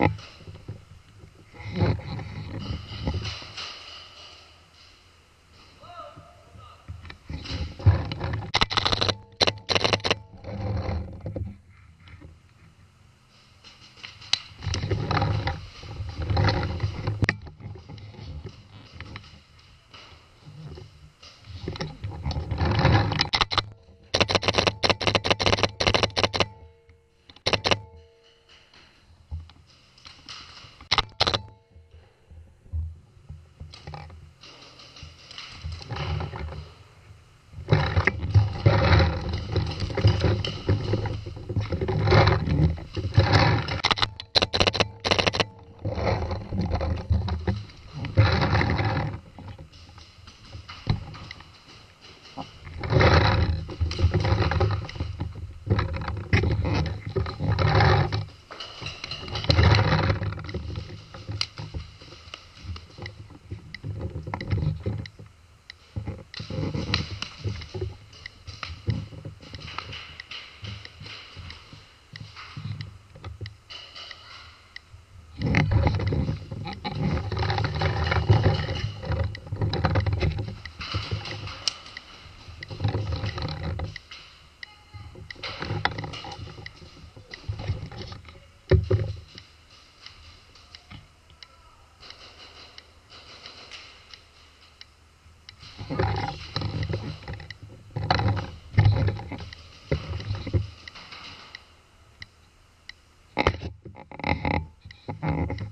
Mm-hmm. Mm-hmm.